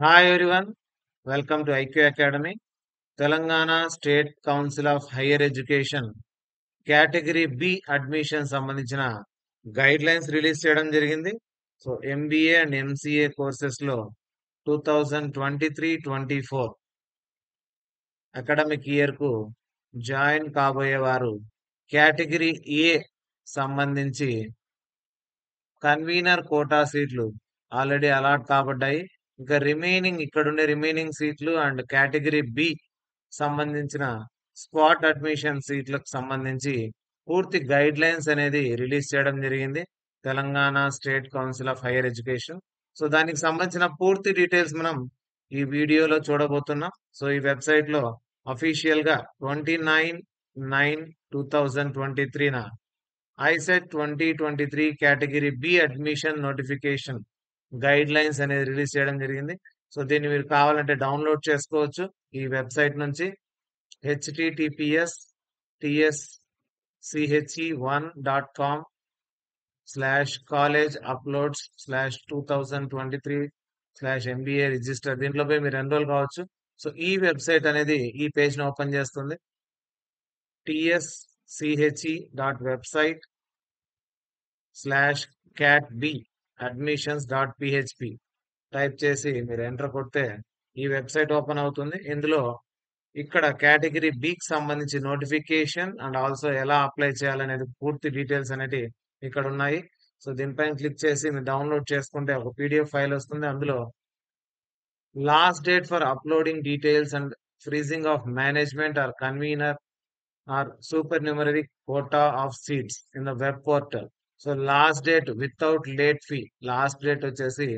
Hi everyone welcome to IQ academy Telangana state council of higher education category B admission సంబంధించిన guidelines release చేయడం జరిగింది. So MBA and MCA కోర్సెస్లో two thousand twenty three twenty four academic ఇయర్కు join కాబోయే వారు category A సంబంధించి convener quota సీట్లు already allot కాబడ్డాయి. ఇంకా remaining ఇక్కడ ఉండే రిమైనింగ్ సీట్లు అండ్ కేటగిరీ బి సంబంధించిన స్పాట్ అడ్మిషన్ సీట్లకు సంబంధించి పూర్తి గైడ్ లైన్స్ అనేది రిలీజ్ చేయడం జరిగింది. Telangana state council of higher education so దానికి సంబంధించిన పూర్తి డీటెయిల్స్ మనం ఈ వీడియోలో చూడబోతున్నాం. సో ఈ వెబ్సైట్లో అఫీషియల్గా twenty nine nine two thousand twenty త్రీన ICET twenty twenty three category B admission notification guidelines అనేది రిలీజ్ చేయడం జరిగింది. సో దీన్ని మీరు కావాలంటే డౌన్లోడ్ చేసుకోవచ్చు. ఈ వెబ్సైట్ నుంచి HTTPS TS CHE one dot com slash college uploads slash two thousand twenty three slash MBA register. దీంట్లో పోయి మీరు ఎన్రోల్ కావచ్చు. సో ఈ వెబ్సైట్ అనేది ఈ పేజ్ని ఓపెన్ చేస్తుంది. TS CHE dot website slash cat B admissions dot PHP type చేసి మీరు ఎంటర్ కొడితే ఈ వెబ్సైట్ ఓపెన్ అవుతుంది. ఇందులో ఇక్కడ కేటగిరీ బికి సంబంధించి నోటిఫికేషన్ అండ్ ఆల్సో ఎలా అప్లై చేయాలనేది పూర్తి డీటెయిల్స్ అనేవి ఇక్కడ ఉన్నాయి. సో దీనిపైన క్లిక్ చేసి మీరు డౌన్లోడ్ చేసుకుంటే ఒక పీడిఎఫ్ ఫైల్ వస్తుంది. అందులో last date for uploading details and freezing of management or convener or supernumerary quota of seats in the web portal so last date without late fee last date వచ్చేసి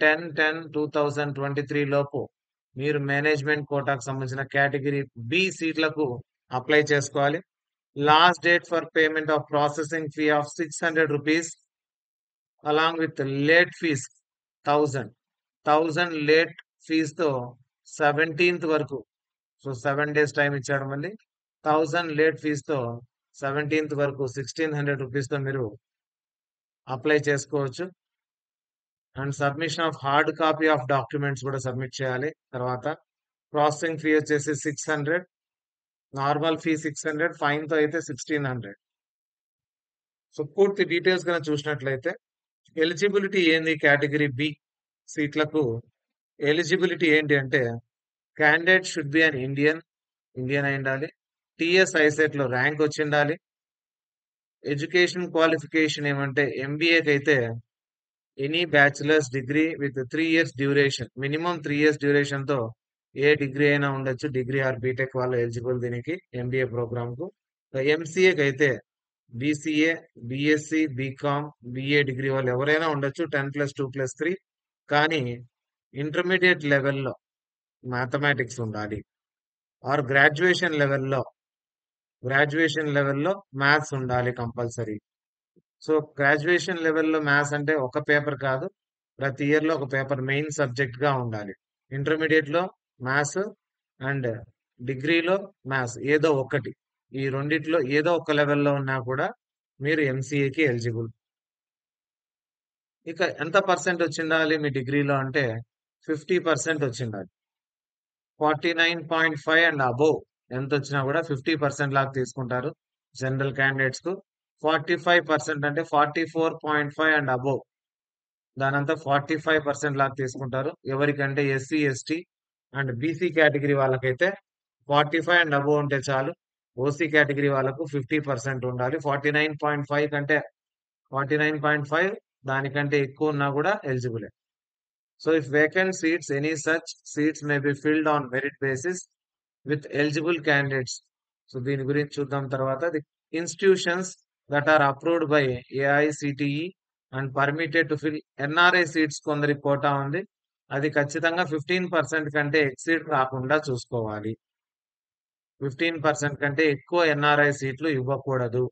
ten ten two thousand twenty three లోపు మీరు management కోటాకు సంబంధించిన category B సీట్లకు apply చేసుకోవాలి. Last date for payment of processing fee of six hundred rupees along with late fees thousand thousand late ఫీజుతో seventeenth వరకు. So seven days time ఇచ్చాడు మళ్ళీ. Thousand late ఫీజుతో సెవెంటీన్త్ వరకు సిక్స్టీన్ హండ్రెడ్ రూపీస్తో మీరు apply చేసుకోవచ్చు. And submission of hard copy of documents కూడా submit చేయాలి. తర్వాత ప్రాసెసింగ్ ఫీ వచ్చేసి six hundred normal fee six hundred ఫైన్తో అయితే సిక్స్టీన్ హండ్రెడ్. సో పూర్తి డీటెయిల్స్ కనుక చూసినట్లయితే ఎలిజిబిలిటీ ఏంది కేటగిరీ బి సీట్లకు? ఎలిజిబిలిటీ ఏంటి అంటే candidate should be an Indian Indian అయి ఉండాలి. టిఎస్ ఐసెట్లో ర్యాంక్ వచ్చి ఉండాలి ఎడ్యుకేషన్ క్వాలిఫికేషన్ ఏమంటే ఎంబీఏకి అయితే any bachelors degree with three years duration minimum three years డ్యూరేషన్తో ఏ డిగ్రీ అయినా ఉండొచ్చు డిగ్రీ ఆర్ బీటెక్ వాళ్ళు ఎలిజిబుల్ దీనికి ఎంబీఏ ప్రోగ్రామ్కు ఎంసీఏకి అయితే BCA BSc BCom BA degree వాళ్ళు ఎవరైనా ఉండొచ్చు ten plus two plus three కానీ ఇంటర్మీడియట్ లెవెల్లో మ్యాథమెటిక్స్ ఉండాలి. ఆర్ గ్రాడ్యుయేషన్ లెవెల్లో గ్రాడ్యుయేషన్ లెవెల్లో మ్యాథ్స్ ఉండాలి కంపల్సరీ సో గ్రాడ్యుయేషన్ లెవెల్లో మ్యాథ్స్ అంటే ఒక పేపర్ కాదు ప్రతి ఇయర్లో ఒక పేపర్ మెయిన్ సబ్జెక్ట్గా ఉండాలి. ఇంటర్మీడియట్లో మ్యాథ్స్ అండ్ డిగ్రీలో మ్యాథ్స్ ఏదో ఒకటి. ఈ రెండిట్లో ఏదో ఒక లెవెల్లో ఉన్నా కూడా మీరు ఎంసీఏకి ఎలిజిబుల్ ఇక ఎంత పర్సెంట్ వచ్చిండాలి మీ డిగ్రీలో అంటే fifty percent వచ్చిండాలి. Forty nine point five and above ఎంత వచ్చినా కూడా ఫిఫ్టీ పర్సెంట్ లాగా తీసుకుంటారు జనరల్ క్యాండిడేట్స్కు ఫార్టీ ఫైవ్ పర్సెంట్ అంటే forty four point five and above. దానంతా forty five percent లాగా తీసుకుంటారు. ఎవరికంటే SC ST and BC category వాళ్ళకైతే ఫార్టీ ఫైవ్ అండ్ అబోవ్ ఉంటే చాలు. ఓసీ కేటగిరీ వాళ్ళకు ఫిఫ్టీ పర్సెంట్ ఉండాలి. ఫార్టీ నైన్ పాయింట్ ఫైవ్ కంటే ఫార్టీ నైన్ పాయింట్ ఫైవ్ దానికంటే ఎక్కువ ఉన్నా కూడా ఎలిజిబులే. So if vacant seats any such seats may be filled on merit basis with eligible candidates so దీని గురించి చూద్దాం తర్వాత. The institutions that are approved by AICTE and permitted to fill NRI seats కొందరి quota ఉంది. అది ఖచ్చితంగా fifteen percent కంటే exceed రాకుండా చూసుకోవాలి. ఫిఫ్టీన్ పర్సెంట్ కంటే ఎక్కువ ఎన్ఆర్ఐ సీట్లు ఇవ్వకూడదు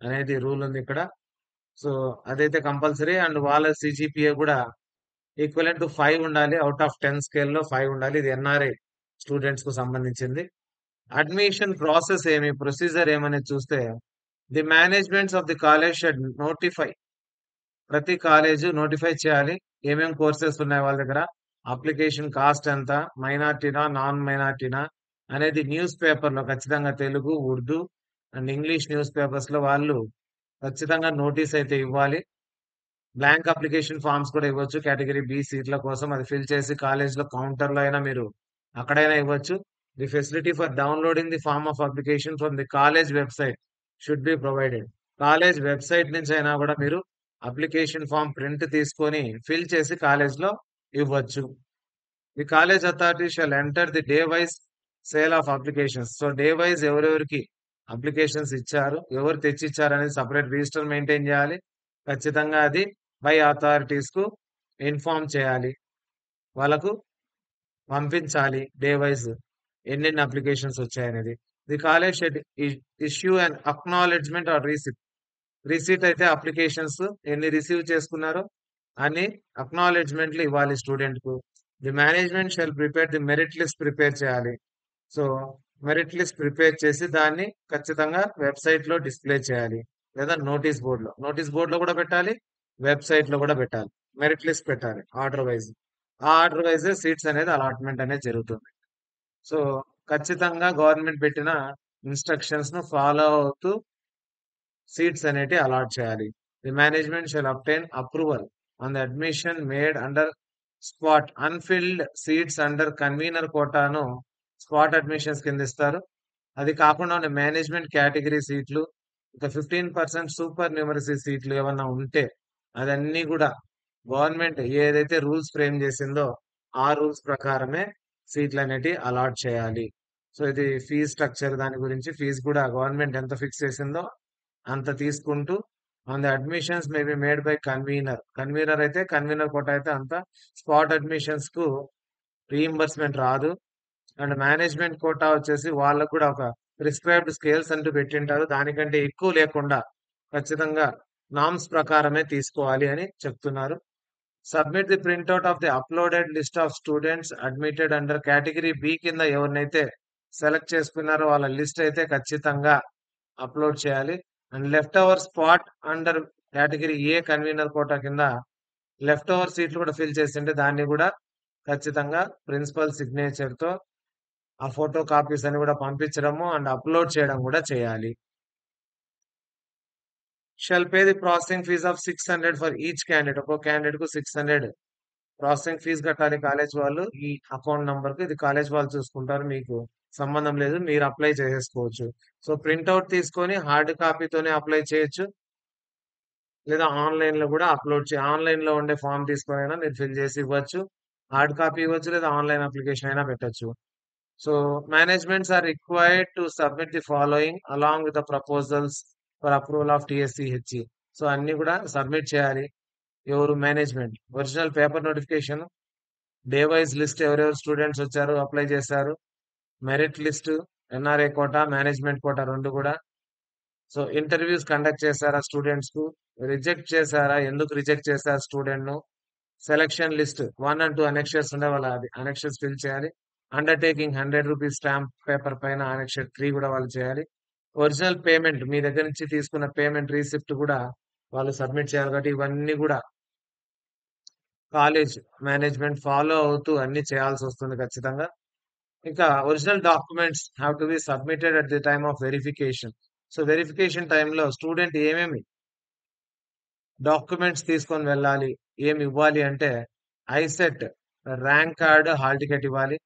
అనేది రూల్ ఉంది ఇక్కడ. సో అదైతే కంపల్సరీ అండ్ వాళ్ళ సిజిపిఏ కూడా ఈక్వలెంట్ టు ఫైవ్ ఉండాలి. అవుట్ ఆఫ్ టెన్ స్కేల్లో ఫైవ్ ఉండాలి. ఇది ఎన్ఆర్ఐ స్టూడెంట్స్కు సంబంధించింది. అడ్మిషన్ ప్రాసెస్ ఏమి ప్రొసీజర్ ఏమనేది చూస్తే the managements of the college shed notify ప్రతి కాలేజ్ నోటిఫై చేయాలి. ఏమేం కోర్సెస్ ఉన్నాయి వాళ్ళ దగ్గర? అప్లికేషన్ కాస్ట్ ఎంత? మైనార్టీనా నాన్ మైనార్టీనా అనేది న్యూస్ పేపర్లో ఖచ్చితంగా Telugu Urdu and English news పేపర్స్లో వాళ్ళు ఖచ్చితంగా నోటీస్ అయితే ఇవ్వాలి. బ్లాంక్ అప్లికేషన్ ఫామ్స్ కూడా ఇవ్వచ్చు. కేటగిరీ బి సీట్ల కోసం అది ఫిల్ చేసి కాలేజ్లో కౌంటర్లో అయినా మీరు అక్కడైనా ఇవ్వచ్చు. The facility for downloading the form of application from the college website should be provided college website నుంచి అయినా కూడా మీరు అప్లికేషన్ ఫామ్ ప్రింట్ తీసుకొని ఫిల్ చేసి కాలేజ్లో ఇవ్వచ్చు. The college authority shall enter the day wise sale of applications so day wise ఎవరెవరికి applications ఇచ్చారు ఎవరు తెచ్చిచ్చారు అనేది సపరేట్ రిజిస్టర్ మెయింటైన్ చేయాలి. ఖచ్చితంగా అది బై అథారిటీస్కు ఇన్ఫామ్ ఇన్ఫార్మ్ చేయాలి. వాళ్ళకు పంపించాలి డే వైజ్ ఎన్నెన్ని applications వచ్చాయనేది. The college shed issue and acknowledgement or receipt receipt అయితే అప్లికేషన్స్ ఎన్ని రిసీవ్ చేసుకున్నారో అని అక్నాలెడ్జ్మెంట్లు ఇవ్వాలి స్టూడెంట్కు the management shall prepare the merit list prepare చేయాలి. సో మెరిట్ లిస్ట్ ప్రిపేర్ చేసి దాన్ని ఖచ్చితంగా వెబ్సైట్లో డిస్ప్లే చేయాలి. లేదా నోటీస్ బోర్డులో. నోటీస్ బోర్డులో కూడా పెట్టాలి వెబ్సైట్లో కూడా పెట్టాలి. మెరిట్ లిస్ట్ పెట్టాలి ఆర్డర్ వైజ్. ఆ ఆర్డర్ వైజ్ సీట్స్ అనేది అలాట్మెంట్ అనేది జరుగుతుంది. సో ఖచ్చితంగా గవర్నమెంట్ పెట్టిన ఇన్స్ట్రక్షన్స్ను ఫాలో అవుతూ సీట్స్ అనేటి అలాట్ చేయాలి. The management shall obtain approval on the admission made under spot unfilled seats under convener కోటాను స్పాట్ అడ్మిషన్స్ కింద ఇస్తారు అది కాకుండా ఉన్న మేనేజ్మెంట్ కేటగిరీ సీట్లు ఇంకా ఫిఫ్టీన్ పర్సెంట్ సూపర్ న్యూమరసీ సీట్లు ఏమన్నా ఉంటే అదన్నీ కూడా గవర్నమెంట్ ఏదైతే రూల్స్ ఫ్రేమ్ చేసిందో ఆ రూల్స్ ప్రకారమే సీట్లు అనేటి అలాట్ చేయాలి. సో ఇది ఫీజ్ స్ట్రక్చర్ దాని గురించి ఫీజు కూడా గవర్నమెంట్ ఎంత ఫిక్స్ చేసిందో అంత తీసుకుంటూ and admissions may be made by convener. Convener అయితే కన్వీనర్ కోట అయితే అంత స్పాట్ అడ్మిషన్స్కు రీఇంబర్స్మెంట్ రాదు. అండ్ మేనేజ్మెంట్ కోటా వచ్చేసి వాళ్ళకు కూడా ఒక ప్రిస్క్రైబ్డ్ స్కేల్స్ అంటూ పెట్టింటారు. దానికంటే ఎక్కువ లేకుండా ఖచ్చితంగా నామ్స్ ప్రకారమే తీసుకోవాలి అని చెప్తున్నారు. Submit the printout of the uploaded list of students admitted under category B కింద ఎవరినైతే సెలెక్ట్ చేసుకున్నారో వాళ్ళ లిస్ట్ అయితే ఖచ్చితంగా అప్లోడ్ చేయాలి. And left over spot under category A convener quota కింద లెఫ్ట్ ఓవర్ సీట్లు కూడా ఫిల్ చేసింటే దాన్ని కూడా ఖచ్చితంగా ప్రిన్సిపల్ సిగ్నేచర్తో ఆ ఫోటో కాపీస్ అని కూడా పంపించడము అండ్ అప్లోడ్ చేయడం కూడా చేయాలి. Shall pay the processing fee of six hundred for each candidate ఒక్కో క్యాండిడేట్కు సిక్స్ హండ్రెడ్ ప్రాసెసింగ్ ఫీజు కట్టాలి కాలేజ్ వాళ్ళు. ఈ అకౌంట్ నంబర్కు ఇది కాలేజ్ వాళ్ళు చూసుకుంటారు. మీకు సంబంధం లేదు. మీరు అప్లై చేసేసుకోవచ్చు. సో ప్రింట్అవుట్ తీసుకొని హార్డ్ కాపీతోనే అప్లై చేయొచ్చు. లేదా ఆన్లైన్లో కూడా అప్లోడ్ చే ఆన్లైన్లో ఉండే ఫామ్ తీసుకొని అయినా మీరు ఫిల్ చేసి ఇవ్వచ్చు. హార్డ్ కాపీ ఇవ్వచ్చు లేదా ఆన్లైన్ అప్లికేషన్ అయినా పెట్టచ్చు. So managements are required to submit the following along with the proposals for approval of TSCHE so అన్ని కూడా సబ్మిట్ చేయాలి. ఎవరు management? Original paper notification day wise list ఎవరెవరు స్టూడెంట్స్ వచ్చారు అప్లై చేశారు merit list NRA quota management quota రెండు కూడా. So interviews conduct చేశారా స్టూడెంట్స్కు రిజెక్ట్ చేశారా? ఎందుకు రిజెక్ట్ చేశారు స్టూడెంట్ను selection list one and two annexures ఉండే వాళ్ళ అది అనెక్షర్స్ ఫిల్ చేయాలి. Undertaking hundred rupees stamp paper పైన అనెక్షర్ త్రీ కూడా వాళ్ళు చేయాలి. ఒరిజినల్ పేమెంట్ మీ దగ్గర నుంచి తీసుకున్న పేమెంట్ రీసిప్ట్ కూడా వాళ్ళు సబ్మిట్ చేయాలి కాబట్టి ఇవన్నీ కూడా కాలేజ్ మేనేజ్మెంట్ ఫాలో అవుతూ అన్ని చేయాల్సి వస్తుంది ఖచ్చితంగా. ఇంకా original documents have to be submitted at the time of verification. So verification టైంలో స్టూడెంట్ ఏమేమి డాక్యుమెంట్స్ తీసుకొని వెళ్ళాలి ఏమి ఇవ్వాలి అంటే ICET rank card hall ticket ఇవ్వాలి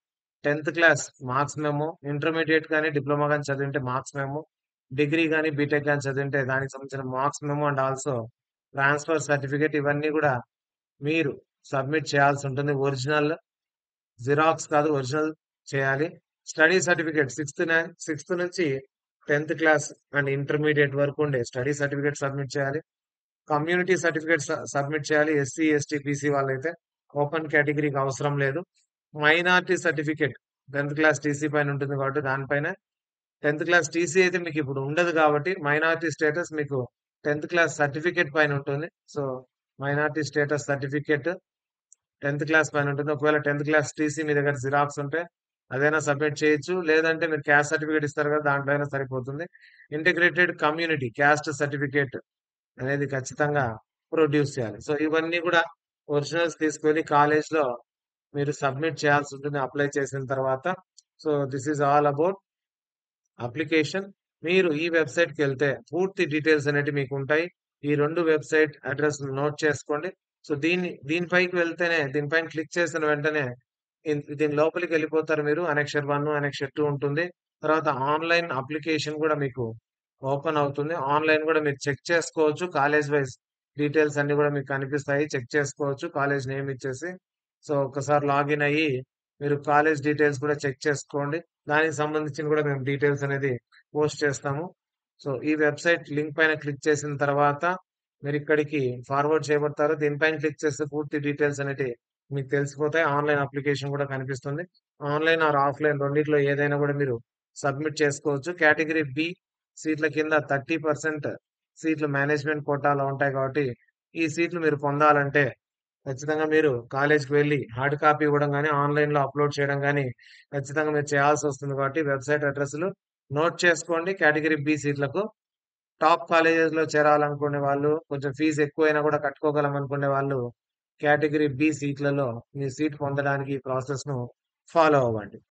టెన్త్ క్లాస్ మార్క్స్ మేము ఇంటర్మీడియట్ కానీ డిప్లొమా కానీ చదివింటే మార్క్స్ మేము డిగ్రీ కానీ బీటెక్ కానీ చదివింటే దానికి సంబంధించిన మార్క్స్ మేము అండ్ ఆల్సో ట్రాన్స్ఫర్ సర్టిఫికేట్ ఇవన్నీ కూడా మీరు సబ్మిట్ చేయాల్సి ఉంటుంది. ఒరిజినల్ జిరాక్స్ కాదు ఒరిజినల్ చేయాలి. స్టడీ సర్టిఫికేట్ సిక్స్త్ సిక్స్త్ నుంచి టెన్త్ క్లాస్ అండ్ ఇంటర్మీడియట్ వరకు ఉండే స్టడీ సర్టిఫికేట్ సబ్మిట్ చేయాలి. కమ్యూనిటీ సర్టిఫికేట్ సబ్మిట్ చేయాలి. ఎస్సీ ఎస్టీ బీసీ వాళ్ళైతే ఓపెన్ కేటగిరీకి అవసరం లేదు. Minority certificate. Tenth class TC పైన ఉంటుంది కాబట్టి దానిపైన టెన్త్ క్లాస్ టీసీ అయితే మీకు ఇప్పుడు ఉండదు కాబట్టి మైనార్టీ స్టేటస్ మీకు టెన్త్ క్లాస్ సర్టిఫికేట్ పైన ఉంటుంది. So minority status certificate tenth class పైన ఉంటుంది. ఒకవేళ టెన్త్ క్లాస్ టీసీ మీ దగ్గర జిరాక్స్ ఉంటే అదైనా సబ్మిట్ చేయొచ్చు. లేదంటే మీరు క్యాస్ట్ సర్టిఫికేట్ ఇస్తారు కదా దాంట్లో సరిపోతుంది. ఇంటిగ్రేటెడ్ కమ్యూనిటీ క్యాస్ట్ సర్టిఫికేట్ అనేది ఖచ్చితంగా ప్రొడ్యూస్ చేయాలి. సో ఇవన్నీ కూడా ఒరిజినల్స్ తీసుకొని కాలేజ్లో మీరు సబ్మిట్ చేయాల్సి ఉంటుంది అప్లై చేసిన తర్వాత. So, this is all about application. మీరు ఈ వెబ్‌సైట్‌కి వెళ్తే పూర్తి డీటెయిల్స్ అనేటివి మీకుంటాయి. ఈ రెండు వెబ్‌సైట్ అడ్రస్ నోట్ చేసుకోండి. సో, దీన్ని దీని దీనిపైకి వెళ్తేనే దీనిపైన క్లిక్ చేసిన వెంటనే దీని లోపలికి వెళ్ళిపోతారు మీరు. అనెక్షర్ వన్ అనెక్షర్ టూ ఉంటుంది. తర్వాత ఆన్‌లైన్ అప్లికేషన్ కూడా మీకు ఓపెన్ అవుతుంది. ఆన్‌లైన్ కూడా మీరు చెక్ చేసుకోవచ్చు. కాలేజ్ వైస్ డీటెయిల్స్ అన్నీ కూడా మీకు కనిపిస్తాయి. చెక్ చేసుకోవచ్చు. కాలేజ్ నేమ్ ఇచ్చేసి. సో, ఒకసారి లాగిన్ అయ్యి మీరు కాలేజ్ డీటెయిల్స్ కూడా చెక్ చేసుకోండి. దానికి సంబంధించిన కూడా మేము డీటెయిల్స్ అనేది పోస్ట్ చేస్తాము. సో, ఈ వెబ్‌సైట్ లింక్ పైన క్లిక్ చేసిన తర్వాత మీరు ఇక్కడికి ఫార్వర్డ్ చేయబడతారు. దీనిపైన క్లిక్ చేస్తే పూర్తి డీటెయిల్స్ అనేది మీకు తెలిసిపోతాయి. ఆన్‌లైన్ అప్లికేషన్ కూడా కనిపిస్తుంది. ఆన్‌లైన్ ఆర్ ఆఫ్‌లైన్ రెండింటిలో ఏదైనా కూడా మీరు సబ్మిట్ చేసుకోవచ్చు. కేటగిరీ బి సీట్ల కింద 30% సీట్లు మేనేజ్‌మెంట్ కోటాలో ఉంటాయి కాబట్టి, ఈ సీట్లు మీరు పొందాలంటే ఖచ్చితంగా మీరు కాలేజ్‌కి వెళ్ళి హార్డ్ కాపీ ఇవ్వడం కానీ ఆన్‌లైన్‌లో అప్‌లోడ్ చేయడం కానీ ఖచ్చితంగా మీరు చేయాల్సి వస్తుంది కాబట్టి వెబ్‌సైట్ అడ్రస్లు నోట్ చేసుకోండి. కేటగిరీ బి సీట్లకు. టాప్ కాలేజెస్‌లో చేరాలనుకునే వాళ్ళు, కొంచెం ఫీజు ఎక్కువైనా కూడా కట్టుకోగలం అనుకునే వాళ్ళు కేటగిరీ బి సీట్లలో మీ సీట్ పొందడానికి ఈ ప్రాసెస్‌ను ఫాలో అవ్వండి.